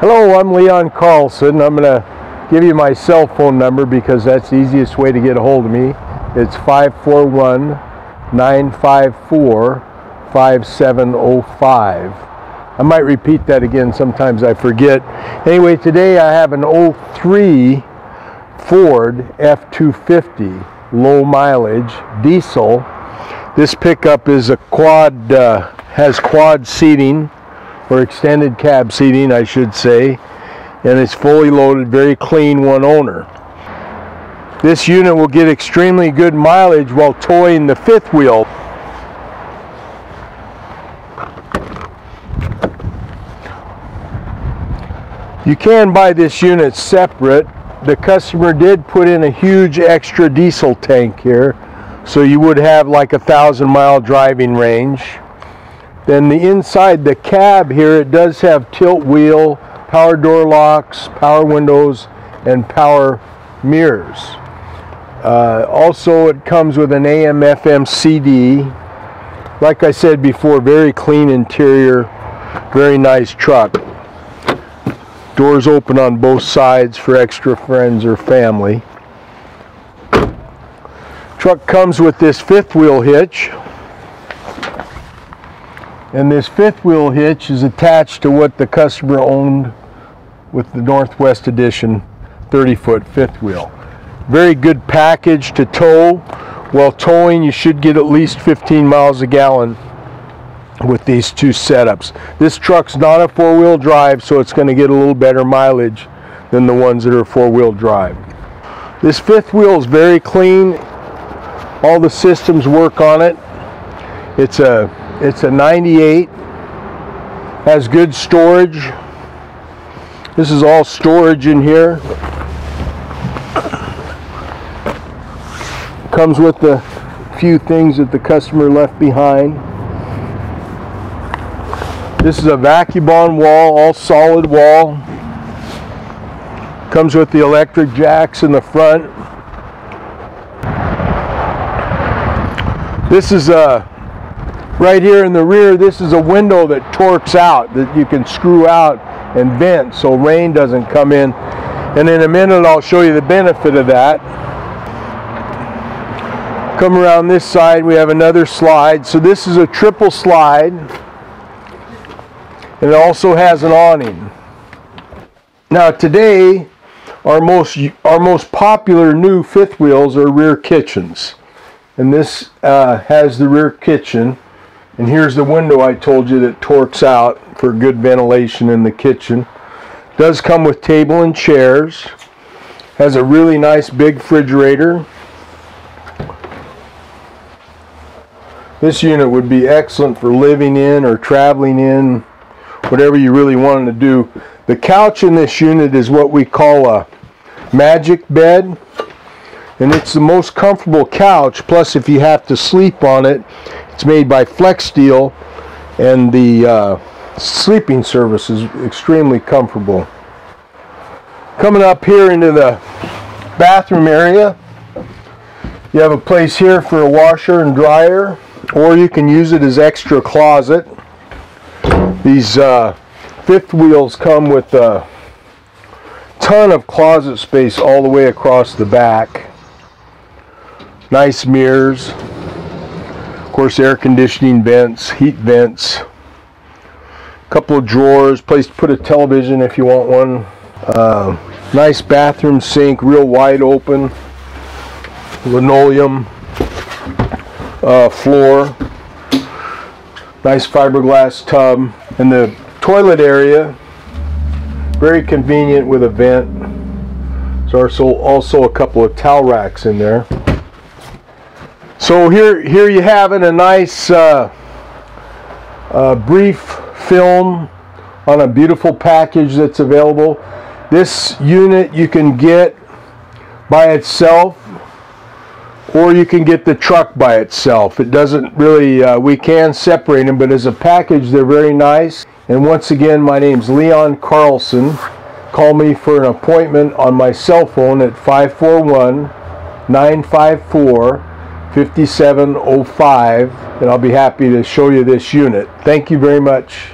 Hello, I'm Leon Carlson. I'm going to give you my cell phone number because that's the easiest way to get a hold of me. It's 541 954 5705. I might repeat that again, sometimes I forget. Anyway, today I have an 03 Ford F250 low mileage diesel. This pickup is a quad, uh, has quad seating or extended cab seating, I should say, and it's fully loaded, very clean, one owner. This unit will get extremely good mileage while towing the fifth wheel. You can buy this unit separate. The customer did put in a huge extra diesel tank here, so you would have like a thousand mile driving range. Then the inside the cab here, it does have tilt wheel, power door locks, power windows, and power mirrors. Uh, also, it comes with an AM FM CD. Like I said before, very clean interior, very nice truck. Doors open on both sides for extra friends or family. Truck comes with this fifth wheel hitch. And this fifth wheel hitch is attached to what the customer owned with the Northwest Edition 30 foot fifth wheel. Very good package to tow. While towing, you should get at least 15 miles a gallon with these two setups. This truck's not a four-wheel drive, so it's going to get a little better mileage than the ones that are four-wheel drive. This fifth wheel is very clean. All the systems work on it. It's a it's a 98. Has good storage. This is all storage in here. Comes with the few things that the customer left behind. This is a Vacubon wall, all solid wall. Comes with the electric jacks in the front. This is a, right here in the rear, this is a window that torques out, that you can screw out and vent so rain doesn't come in. And in a minute I'll show you the benefit of that. Come around this side, we have another slide. So this is a triple slide. And it also has an awning. Now today, our most, our most popular new fifth wheels are rear kitchens. And this uh, has the rear kitchen. And here's the window I told you that torques out for good ventilation in the kitchen. Does come with table and chairs. Has a really nice big refrigerator. This unit would be excellent for living in or traveling in whatever you really wanted to do. The couch in this unit is what we call a magic bed and it's the most comfortable couch plus if you have to sleep on it it's made by Flexsteel and the uh, sleeping service is extremely comfortable coming up here into the bathroom area you have a place here for a washer and dryer or you can use it as extra closet these uh, fifth wheels come with a ton of closet space all the way across the back. Nice mirrors. Course, air conditioning vents, heat vents. a Couple of drawers, place to put a television if you want one. Uh, nice bathroom sink, real wide open. Linoleum uh, floor. Nice fiberglass tub. And the toilet area, very convenient with a vent. There's also, also a couple of towel racks in there. So here, here you have it, a nice uh, uh, brief film on a beautiful package that's available. This unit you can get by itself or you can get the truck by itself. It doesn't really, uh, we can separate them, but as a package, they're very nice. And once again, my name's Leon Carlson. Call me for an appointment on my cell phone at 541 954 5705, and I'll be happy to show you this unit. Thank you very much.